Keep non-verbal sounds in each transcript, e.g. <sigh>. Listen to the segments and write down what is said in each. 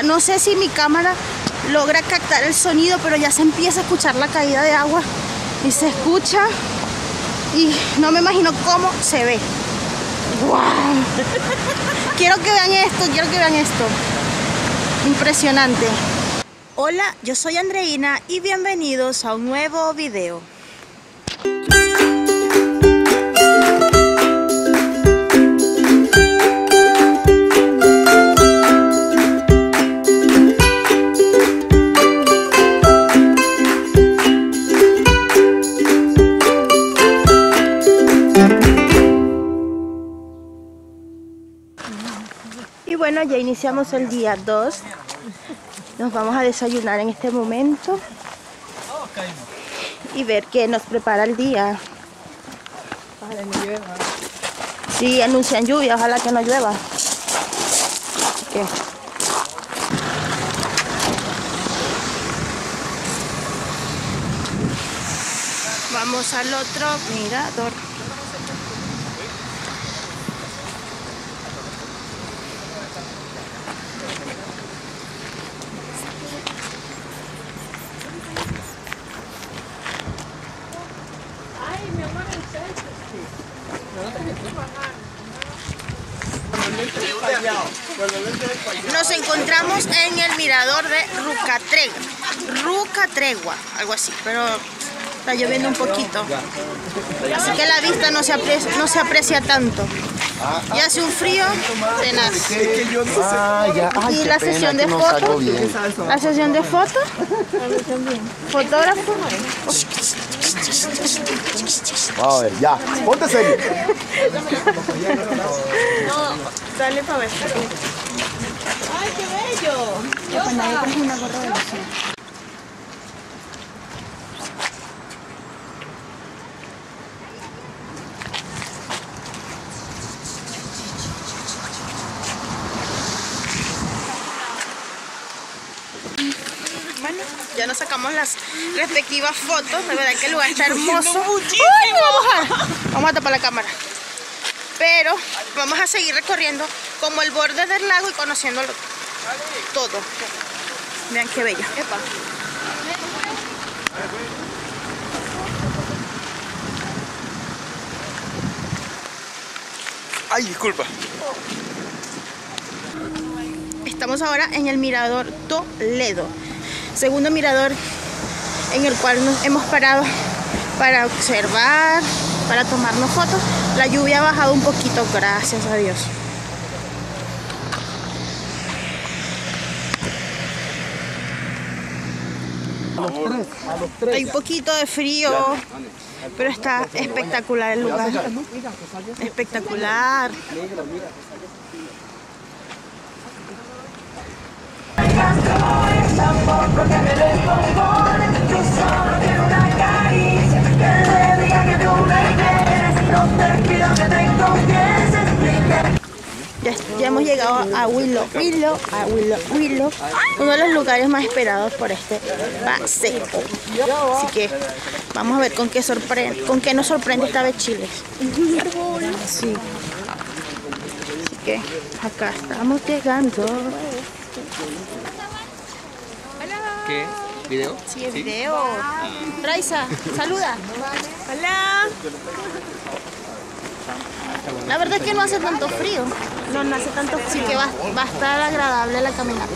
No sé si mi cámara logra captar el sonido, pero ya se empieza a escuchar la caída de agua y se escucha y no me imagino cómo se ve. ¡Wow! <laughs> quiero que vean esto, quiero que vean esto. Impresionante. Hola, yo soy Andreina y bienvenidos a un nuevo video. Ya iniciamos el día 2. Nos vamos a desayunar en este momento y ver qué nos prepara el día. Ojalá no llueva. Sí, anuncian lluvia, ojalá que no llueva. Vamos al otro mirador. Nos encontramos en el mirador de Rucatregua. Rucatregua, algo así, pero está lloviendo un poquito. Así que la vista no se aprecia, no se aprecia tanto. Y hace un frío tenaz. Ah, ¿Y la sesión de no fotos? La sesión de fotos. Fotógrafo. A ver, ya. Ponte serio. <laughs> Dale para ver. ¡Ay, qué bello! Bueno, ya nos sacamos las respectivas fotos. De verdad que el lugar está hermoso. ¡Ay, me va a! Vamos a tapar la cámara. Pero vamos a seguir recorriendo como el borde del lago y conociéndolo todo. Vean qué bello. Ay, disculpa. Estamos ahora en el mirador Toledo. Segundo mirador en el cual nos hemos parado para observar, para tomarnos fotos. La lluvia ha bajado un poquito, gracias a Dios. Hay un poquito de frío, pero está espectacular el lugar. Espectacular. Ya, ya hemos llegado a Willow, Willow, a Willow, Willow, uno de los lugares más esperados por este paseo. Así que vamos a ver con qué sorprende, con qué nos sorprende esta vez Chile. Sí. Así que acá estamos llegando. ¿Qué? ¿Video? Sí, el video. Raiza, saluda. Hola. La verdad es que no hace tanto frío. No, no hace tanto frío. Así que va, va a estar agradable la caminata.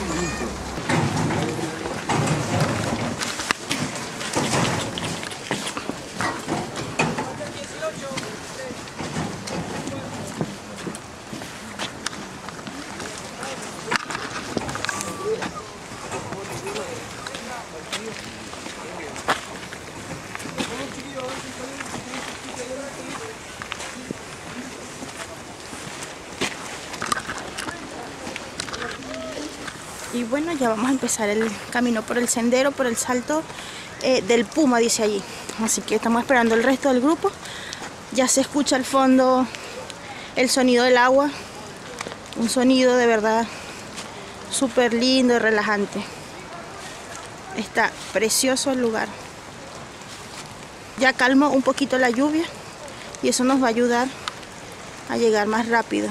Bueno, ya vamos a empezar el camino por el sendero, por el salto eh, del Puma, dice allí. Así que estamos esperando el resto del grupo. Ya se escucha al fondo el sonido del agua. Un sonido de verdad súper lindo y relajante. Está precioso el lugar. Ya calmó un poquito la lluvia y eso nos va a ayudar a llegar más rápido.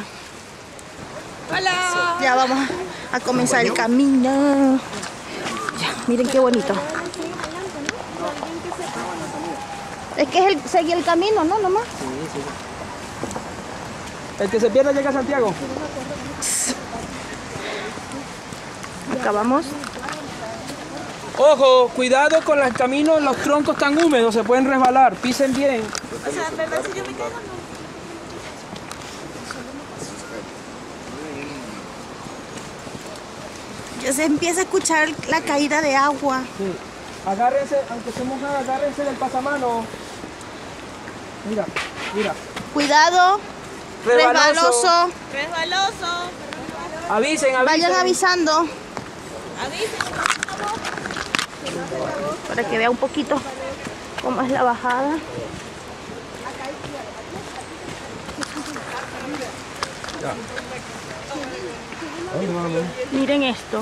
Hola. Ya vamos a comenzar el camino. Ya, miren qué bonito. Es que es el, seguir el camino, ¿no? Nomás. El que se pierda llega a Santiago. Acabamos. Ojo, cuidado con los caminos, los troncos tan húmedos, se pueden resbalar, pisen bien. O sea, ¿verdad si yo me caigo? No. Se empieza a escuchar la caída de agua. Sí. Agárrense, aunque se mojan, agárrense del pasamano. Mira, mira. Cuidado, resbaloso. Resbaloso. Avisen, avisen. Vayan avisando Avisen. para que vea un poquito cómo es la bajada. Miren esto.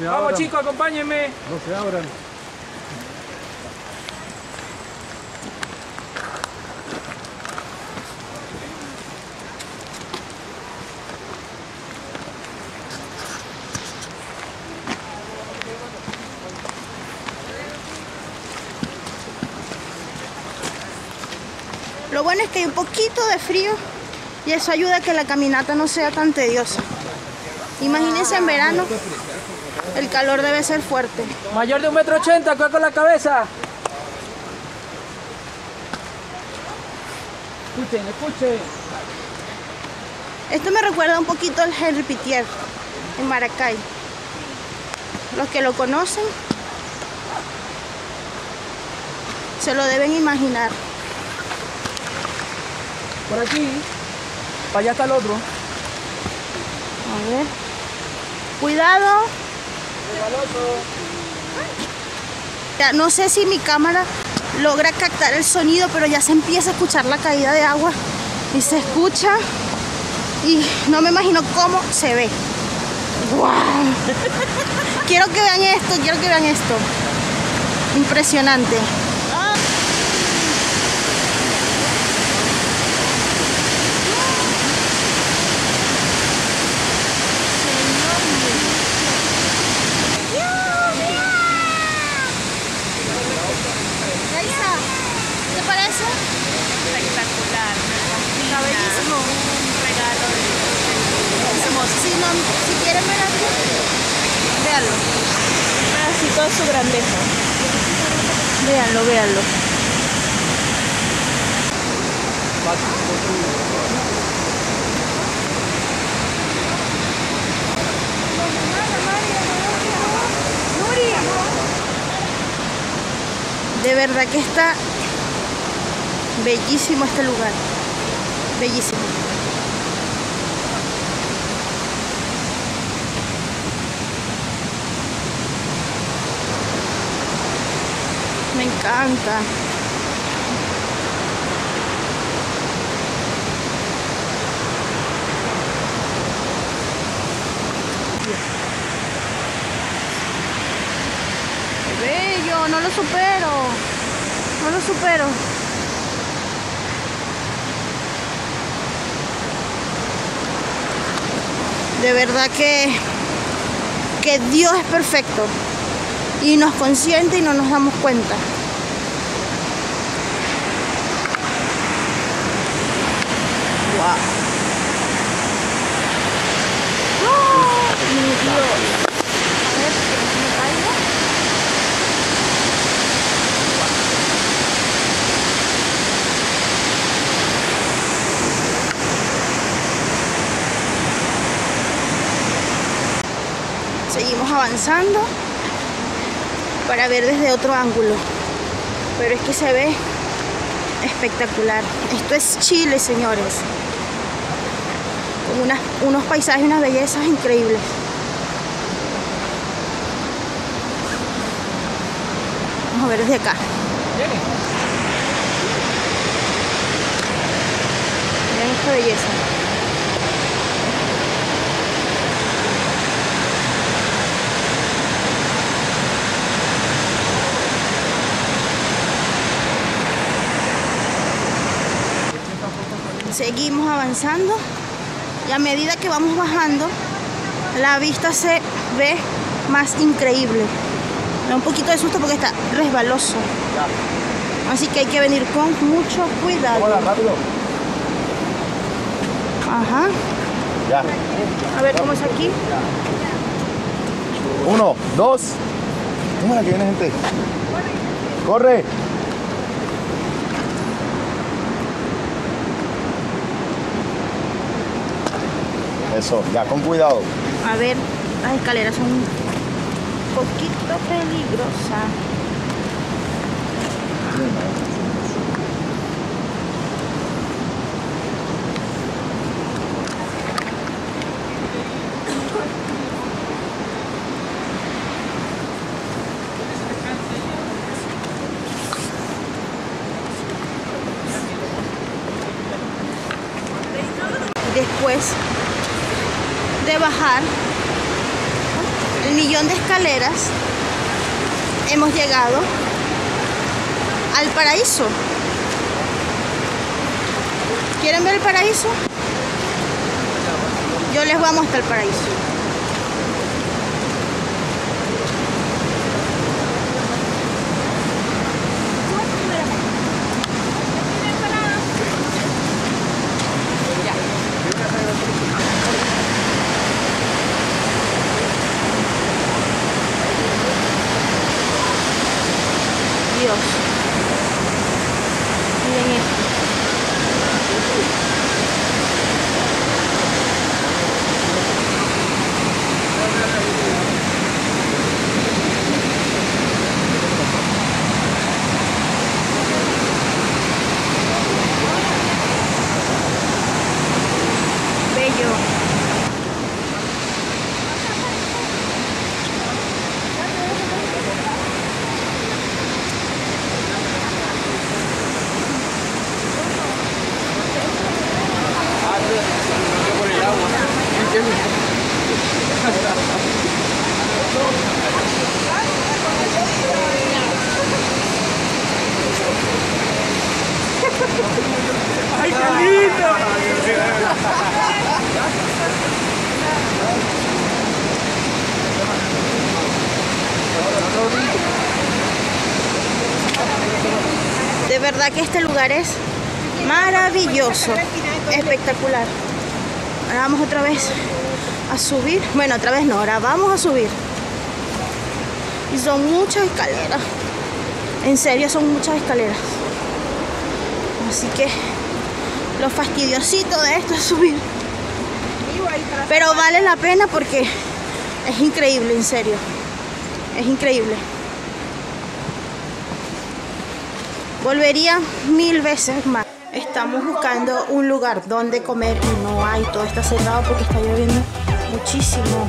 Vamos chicos, acompáñenme. No se abran. Lo bueno es que hay un poquito de frío y eso ayuda a que la caminata no sea tan tediosa. Imagínense en verano, el calor debe ser fuerte. Mayor de un metro ochenta, coge con la cabeza. Escuchen, escuchen. Esto me recuerda un poquito al Henry Pitier en Maracay. Los que lo conocen se lo deben imaginar. Por aquí. Para allá está el otro. A ver. Cuidado. Ya, no sé si mi cámara logra captar el sonido, pero ya se empieza a escuchar la caída de agua y se escucha y no me imagino cómo se ve. ¡Wow! <laughs> quiero que vean esto, quiero que vean esto. Impresionante. Yaisa, ¿Te parece? Espectacular. Está bellísimo. Un regalo de Si, no, si quieren ver aquí, véanlo. Así toda su grandeza. Véanlo, véanlo. De verdad que está bellísimo este lugar. Bellísimo. Me encanta. Qué bello, no lo supero. No lo supero. De verdad que, que Dios es perfecto y nos consiente y no nos damos cuenta. Seguimos avanzando para ver desde otro ángulo. Pero es que se ve espectacular. Esto es Chile, señores. Unas- unos paisajes, unas bellezas increíbles. Vamos a ver desde acá. Vean esta belleza. Seguimos avanzando y a medida que vamos bajando la vista se ve más increíble. Me da un poquito de susto porque está resbaloso. Así que hay que venir con mucho cuidado. Hola, rápido. Ajá. Ya. A ver cómo es aquí. Uno, dos. Mira que viene gente. Corre. Eso, ya con cuidado. A ver, las escaleras son un poquito peligrosas de bajar de escaleras, hemos llegado al paraíso. ¿Quieren ver el paraíso? Yo les voy a mostrar el paraíso. De verdad que este lugar es maravilloso, espectacular. Ahora vamos otra vez a subir. Bueno, otra vez no, ahora vamos a subir. Y son muchas escaleras. En serio, son muchas escaleras. Así que lo fastidiosito de esto es subir. Pero vale la pena porque es increíble, en serio. Es increíble. Volvería mil veces más. Estamos buscando un lugar donde comer y no hay. Todo está cerrado porque está lloviendo muchísimo.